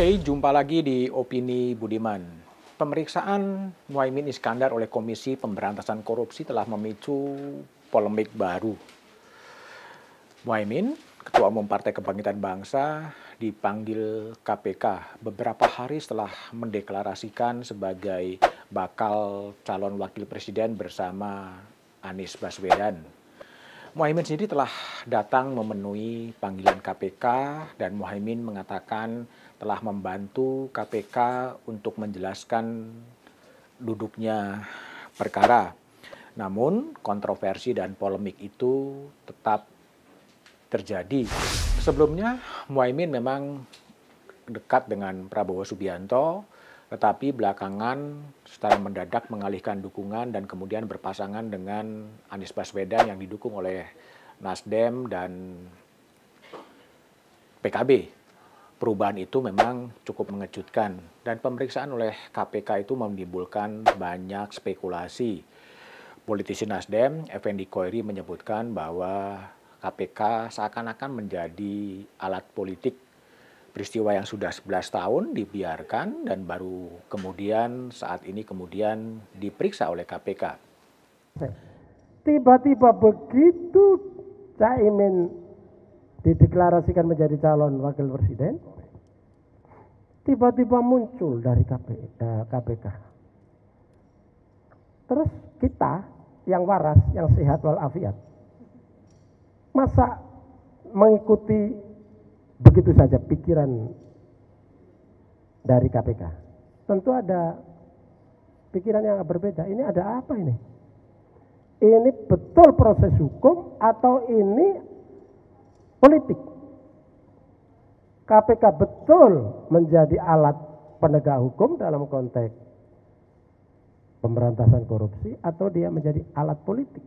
Oke, jumpa lagi di Opini Budiman. Pemeriksaan Muhaimin Iskandar oleh Komisi Pemberantasan Korupsi telah memicu polemik baru. Muhaimin, Ketua Umum Partai Kebangkitan Bangsa, dipanggil KPK beberapa hari setelah mendeklarasikan sebagai bakal calon wakil presiden bersama Anies Baswedan. Muhaimin sendiri telah datang memenuhi panggilan KPK dan Muhaimin mengatakan telah membantu KPK untuk menjelaskan duduknya perkara. Namun kontroversi dan polemik itu tetap terjadi. Sebelumnya Muhaimin memang dekat dengan Prabowo Subianto, tetapi belakangan secara mendadak mengalihkan dukungan dan kemudian berpasangan dengan Anies Baswedan yang didukung oleh Nasdem dan PKB. Perubahan itu memang cukup mengejutkan dan pemeriksaan oleh KPK itu menimbulkan banyak spekulasi. Politisi Nasdem, Effendi Koiri menyebutkan bahwa KPK seakan-akan menjadi alat politik peristiwa yang sudah 11 tahun dibiarkan dan baru kemudian saat ini kemudian diperiksa oleh KPK. Tiba-tiba begitu Caimin dideklarasikan menjadi calon wakil presiden, tiba-tiba muncul dari KPK. Eh, Terus kita yang waras, yang sehat walafiat, masa mengikuti begitu saja pikiran dari KPK. Tentu ada pikiran yang berbeda. Ini ada apa ini? Ini betul proses hukum atau ini politik? KPK betul menjadi alat penegak hukum dalam konteks pemberantasan korupsi atau dia menjadi alat politik?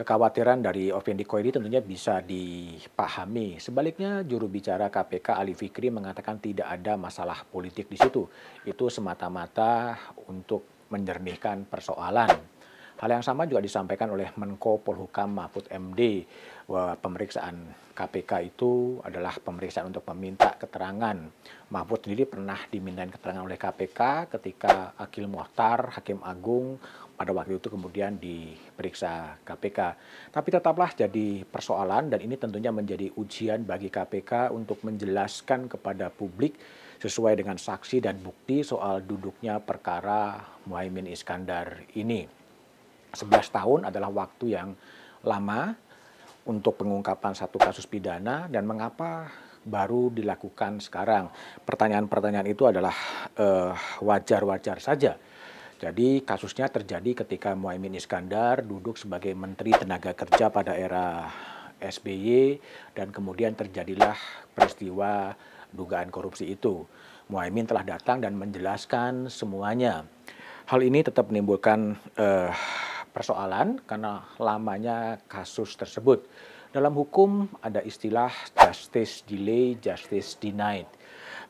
Kekhawatiran dari Ovendi Koiri tentunya bisa dipahami. Sebaliknya, juru bicara KPK Ali Fikri mengatakan tidak ada masalah politik di situ. Itu semata-mata untuk menjernihkan persoalan. Hal yang sama juga disampaikan oleh Menko Polhukam Mahfud MD bahwa pemeriksaan KPK itu adalah pemeriksaan untuk meminta keterangan. Mahfud sendiri pernah dimintain keterangan oleh KPK ketika Akil Muhtar, Hakim Agung, pada waktu itu kemudian diperiksa KPK. Tapi tetaplah jadi persoalan dan ini tentunya menjadi ujian bagi KPK untuk menjelaskan kepada publik sesuai dengan saksi dan bukti soal duduknya perkara Muhaimin Iskandar ini. 11 tahun adalah waktu yang lama untuk pengungkapan satu kasus pidana dan mengapa baru dilakukan sekarang. Pertanyaan-pertanyaan itu adalah eh, wajar-wajar uh, saja jadi kasusnya terjadi ketika Muhaimin Iskandar duduk sebagai Menteri Tenaga Kerja pada era SBY dan kemudian terjadilah peristiwa dugaan korupsi itu. Muhaimin telah datang dan menjelaskan semuanya. Hal ini tetap menimbulkan uh, persoalan karena lamanya kasus tersebut. Dalam hukum ada istilah justice delay, justice denied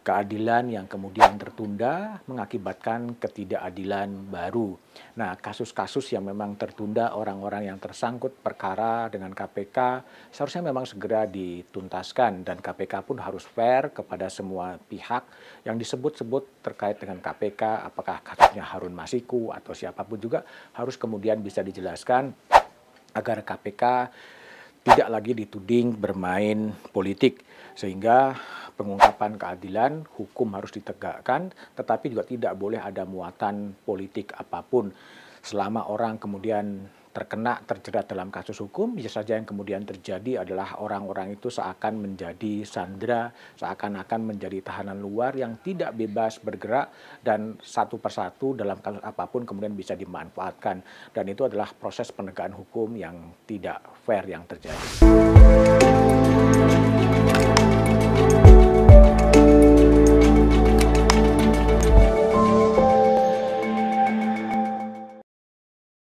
keadilan yang kemudian tertunda mengakibatkan ketidakadilan baru. Nah, kasus-kasus yang memang tertunda orang-orang yang tersangkut perkara dengan KPK seharusnya memang segera dituntaskan dan KPK pun harus fair kepada semua pihak yang disebut-sebut terkait dengan KPK, apakah kasusnya Harun Masiku atau siapa pun juga harus kemudian bisa dijelaskan agar KPK tidak lagi dituding bermain politik sehingga pengungkapan keadilan, hukum harus ditegakkan, tetapi juga tidak boleh ada muatan politik apa pun. Selama orang kemudian terkena terjerat dalam kasus hukum, bisa saja yang kemudian terjadi adalah orang-orang itu seakan menjadi sandra, seakan-akan menjadi tahanan luar yang tidak bebas bergerak dan satu persatu dalam kasus apa pun kemudian bisa dimanfaatkan. Dan itu adalah proses penegakan hukum yang tidak fair yang terjadi.